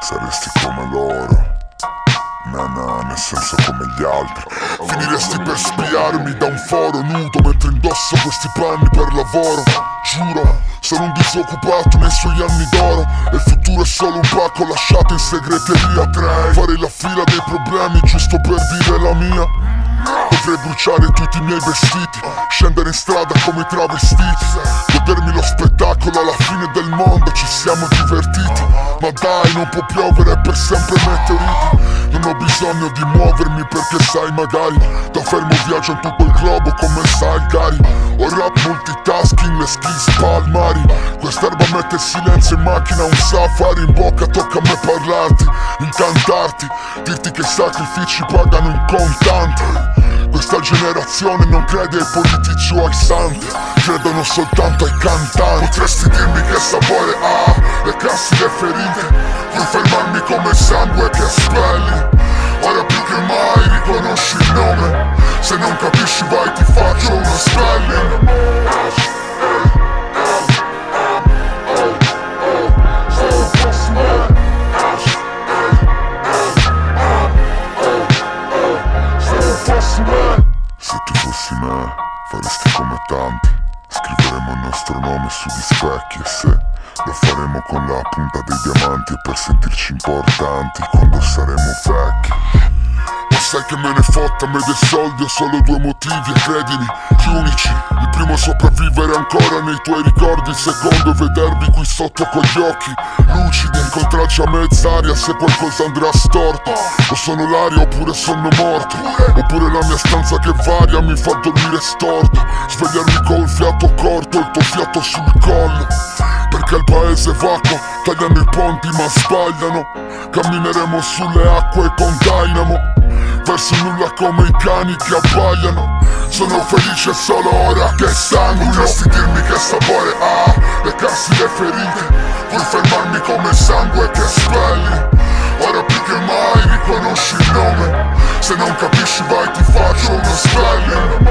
saresti come loro. Nel senso come gli altri. Finiresti per spiarmi da un foro nudo mentre indosso questi panni per lavoro. Giuro, sono un disoccupato nei suoi anni d'oro. E il futuro è solo un pacco lasciato in segreteria. Potrei fare la fila dei problemi giusto per dire la mia. Potrei bruciare tutti i miei vestiti, scendere in strada come travestiti, godermi lo spettacolo alla fine del mondo, ci siamo divertiti. Ma dai, non può piovere per sempre meteoriti. Non ho bisogno di muovermi perché sai magari Da fermo viaggio in tutto il globo come sai cari. Ho rap multitasking, le skills palmari Quest'erba mette silenzio in macchina, un safari in bocca Tocca a me parlarti, incantarti Dirti che i sacrifici pagano in contanti questa generazione non crede ai politici o ai santi Credono soltanto ai cantanti. Potresti dirmi che sapore ha? Le classiche ferite Puoi fermarmi come sangue che spelli. Ora più che mai riconosci il nome Se non capisci vai ti faccio uno spelling Se tu fossi me, faresti come tanti. Scriveremo il nostro nome sugli specchi e se lo faremo con la punta dei diamanti e per sentirci importanti quando saremo vecchi. Sai che me ne fotta, me dei soldi ho solo due motivi e credimi, gli unici. Il primo sopravvivere ancora nei tuoi ricordi Il secondo è vedervi qui sotto con gli occhi. Lucidi, incontrarci a mezz'aria se qualcosa andrà storto. O sono l'aria oppure sono morto. Oppure la mia stanza che varia mi fa dormire storto. Svegliarmi col fiato corto, il tuo fiato sul collo. Perché il paese è vacuo, tagliano i ponti ma sbagliano. Cammineremo sulle acque con Dynamo Verso nulla come i cani che abbaiano. Sono felice solo ora che sangue Potresti dirmi che sapore ha Lecarsi le ferite Puoi fermarmi come sangue che spelli. Ora più che mai riconosci il nome. Se non capisci vai ti faccio uno spelling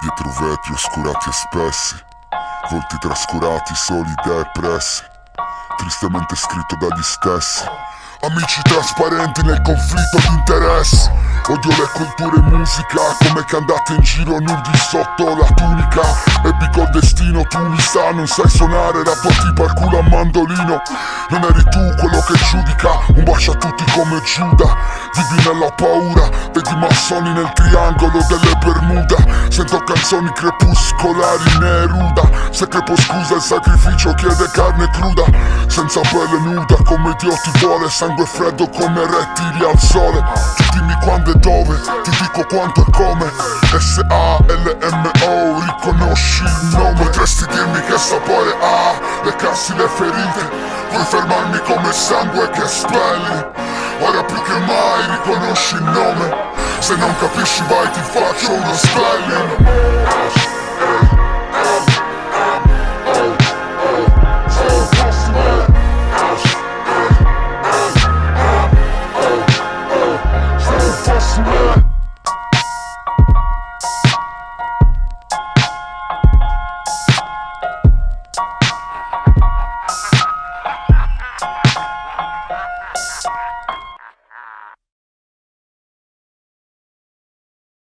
Dietro vetri oscurati e spessi Volti trascurati, soli depressi Tristemente scritto dagli stessi. Amici trasparenti nel conflitto di interessi. Odio le culture e musica Come che andate in giro nudi sotto la tunica. Ebbi col destino, tu mi sa, non sai suonare Rapporti per culo a mandolino. Non eri tu quello che giudica Un bacio a tutti come Giuda Vivi nella paura Vedi massoni nel triangolo delle Bermuda. Sento canzoni crepuscolari Neruda. Se crepo scusa il sacrificio chiede carne cruda. Senza pelle nuda come Dio ti vuole. Sangue freddo come rettili al sole. Tu dimmi quando e dove Ti dico quanto e come. S-A-L-M-O Riconosci il nome. Potresti dirmi che sapore ha Lecarsi le ferite. Puoi fermarmi come sangue che spelli Ora più che mai riconosci il nome. Se non capisci vai ti faccio uno spelling